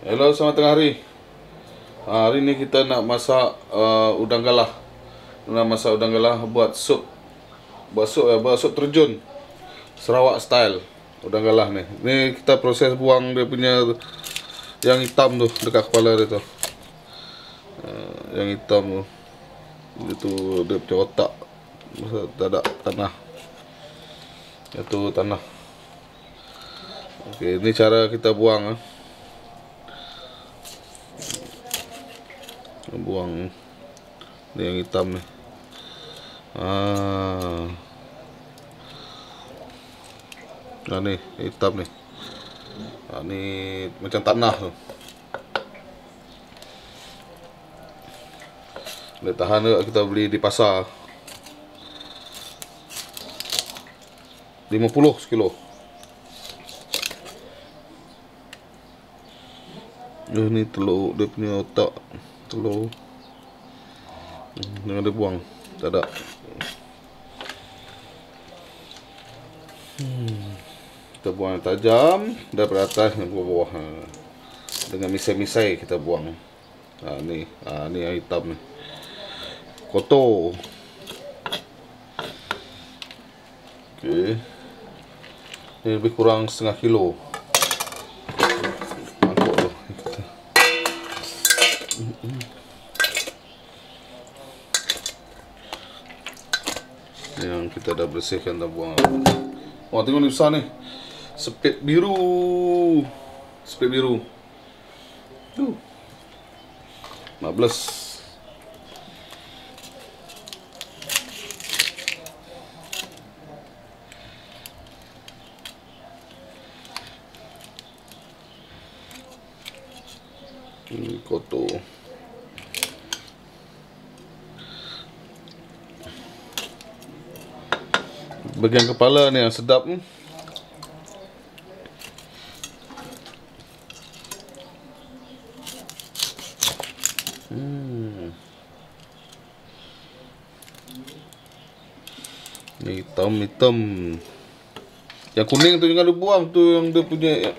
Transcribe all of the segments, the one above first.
Hello, selamat tengah hari. Ha, hari ni kita nak masak uh, udang galah. Nak masak udang galah buat sup. Buat sup ya, buat sup terjun. Sarawak style udang galah ni. Ni kita proses buang dia punya yang hitam tu dekat kepala dia tu. Uh, yang hitam tu. Itu dia punya otak. Masa tak ada tanah. Itu tanah. Okey, ni cara kita buang ah. Buang yang hitam ni. Ah. Nah ni hitam ni. Ah, ni macam tanah tu. Boleh tahan juga kita beli di pasar. 50 sekilo. Eh, ni telur dia punya otak telur jangan dia buang tak ada hmm. kita buang yang tajam daripada atas ke bawah ha. dengan misai-misai kita buang ha, ni ha, ni yang hitam ni kotor Okay. Ini lebih kurang setengah kilo. yang kita dah bersihkan dan buang Wah tengok ni besar ni. Sepit biru. Sepit biru. Tu 15 Ini kotor bagian kepala ni yang sedap ni. Hmm. Ni hitam hitam. Yang kuning tu jangan lu buang tu yang dia punya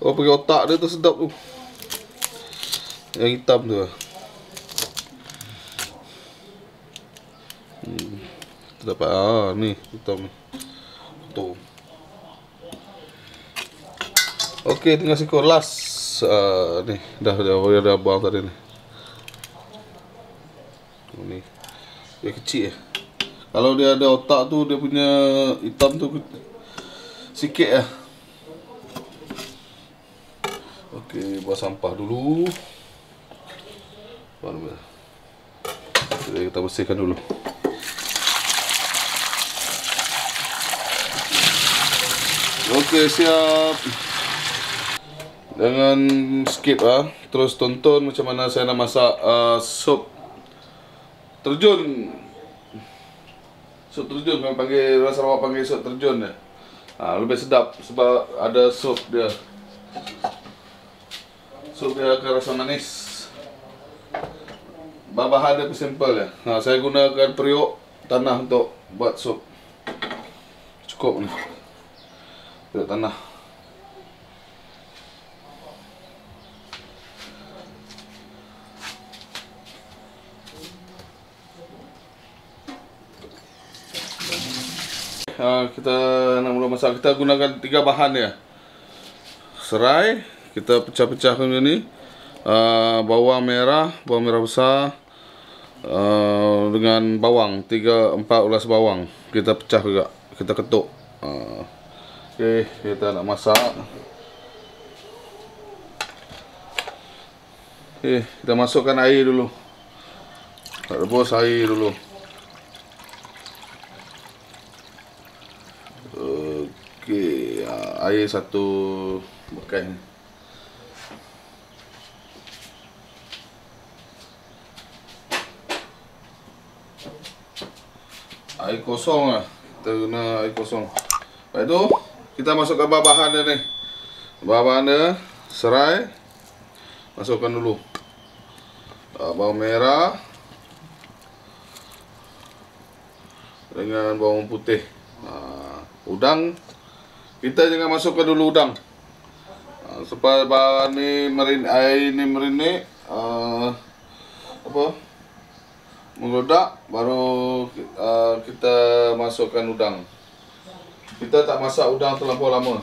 Oh pergi otak dia tu sedap tu. Yang hitam tu. Dapat. Ah ni hitam ni. Tu. Okey tinggal sikit last uh, ni. Dah dah dah, dah buang tadi ni. Ni. Dia kecil eh. kalau dia ada otak tu dia punya hitam tu sikit lah okey buang sampah dulu. Baru kita bersihkan dulu Okey, siap. Dengan skip ah, terus tonton macam mana saya nak masak uh, sup terjun. Sup terjun kami panggil orang Sarawak panggil sup terjun ya. Ah, lebih sedap sebab ada sup dia. Sup dia akan rasa manis. Bahan dia pun simple ya. Ha, saya gunakan periuk tanah untuk buat sup. Cukup ni dekat tanah. Uh, kita nak mula masak. Kita gunakan tiga bahan ya serai kita pecah-pecahkan ini uh, bawang merah bawang merah besar uh, dengan bawang. Tiga empat ulas bawang. Kita pecah juga. Kita ketuk. Uh, Okey, kita nak masak. Okey, kita masukkan air dulu. Tak rebus air dulu. Okey, air satu bekan. Air kosong lah. Kita guna air kosong. Baik tu kita masukkan bahan dia ni. Bahan dia serai. Masukkan dulu. Uh, bawang merah. Dengan bawang putih. Uh, udang. Kita jangan masukkan dulu udang. Uh, supaya bahan ni marin air ni marinate uh, apa? Menggodak baru uh, kita masukkan udang kita tak masak udang terlalu lama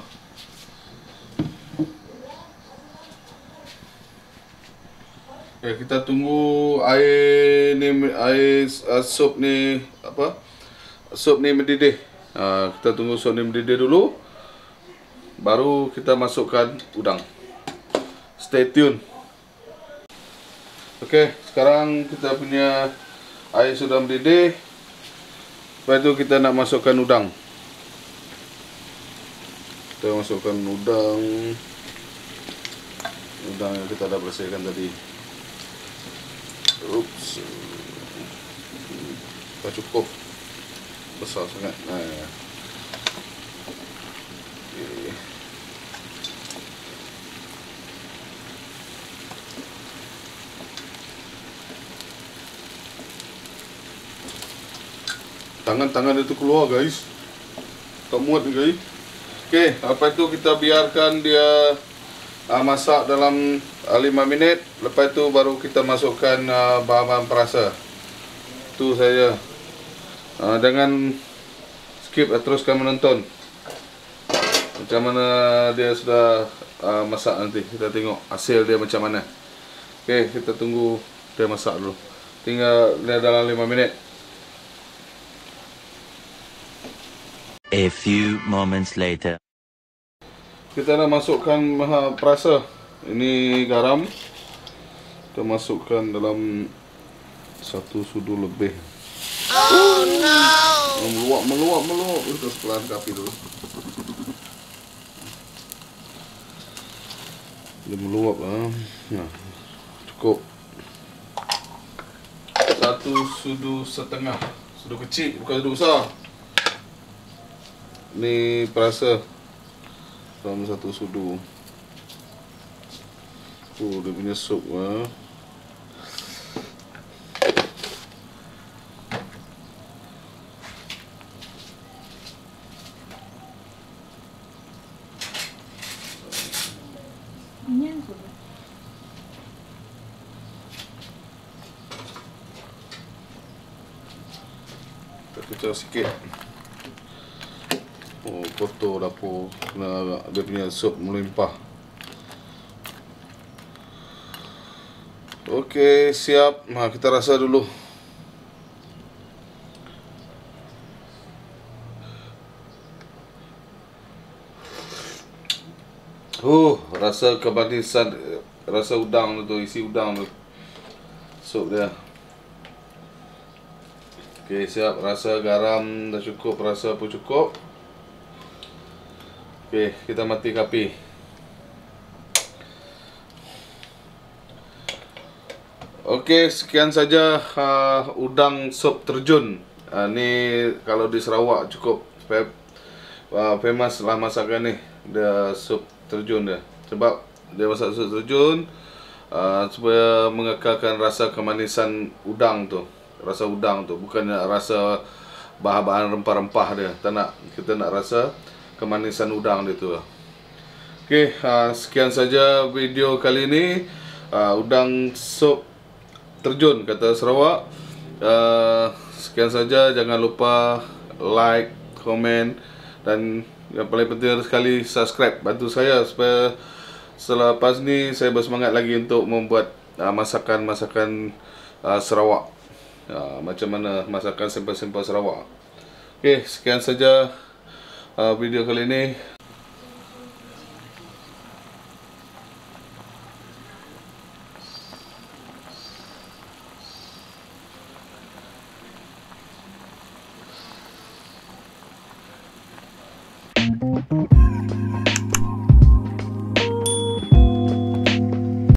Okay, kita tunggu air ni air uh, sup ni apa? Sup ni mendidih. Uh, kita tunggu sup ni mendidih dulu. Baru kita masukkan udang. Stay tune. Okey, sekarang kita punya air sudah mendidih. Lepas kita nak masukkan udang. Kita masukkan udang. Udang yang kita dah bersihkan tadi. Oops. Tak cukup besar sangat. Nah. Okay. Tangan-tangan itu keluar guys. Tak muat guys. Okey, apa itu kita biarkan dia uh, masak dalam uh, ah, 5 minit. Lepas tu baru kita masukkan uh, bahan-bahan perasa. Tu saja. Uh, jangan skip uh, teruskan menonton. Macam mana dia sudah uh, masak nanti. Kita tengok hasil dia macam mana. Ok kita tunggu dia masak dulu. Tinggal dia dalam 5 minit A few moments later. Kita nak masukkan maha perasa. Ini garam. Kita masukkan dalam satu sudu lebih. Oh no. Meluap meluap meluap. Kita sepelan kapi dulu. Dia meluap ah. Nah cukup. Satu sudu setengah. Sudu kecil bukan sudu besar ni perasa. Dalam satu sudu. Oh, dia punya sup ha. Kita kecil sikit Oh, kotor dapur kena dia punya sup melimpah. Okey, siap. Ha, kita rasa dulu. Oh, rasa kebanisan rasa udang tu, isi udang tu. Sup dia. Okey, siap. Rasa garam dah cukup, rasa pun cukup. Okey, kita mati kapi. Okey, sekian saja uh, udang sup terjun. Uh, ni kalau di Sarawak cukup uh, famous lah masakan ni. Dia sup terjun dia. Sebab dia masak sup terjun uh, supaya mengekalkan rasa kemanisan udang tu. Rasa udang tu, bukan rasa bahan-bahan rempah-rempah dia. Tak nak kita nak rasa kemanisan udang dia tu. Okey, uh, sekian saja video kali ini. Uh, Udang sup terjun kata Sarawak. Uh, Sekian saja, jangan lupa like, komen Dan yang paling penting sekali subscribe. Bantu saya supaya selepas ni saya bersemangat lagi untuk membuat masakan-masakan uh, uh, Sarawak. Uh, Macam mana masakan simple-simple Sarawak. Okey, sekian saja uh, video kali ini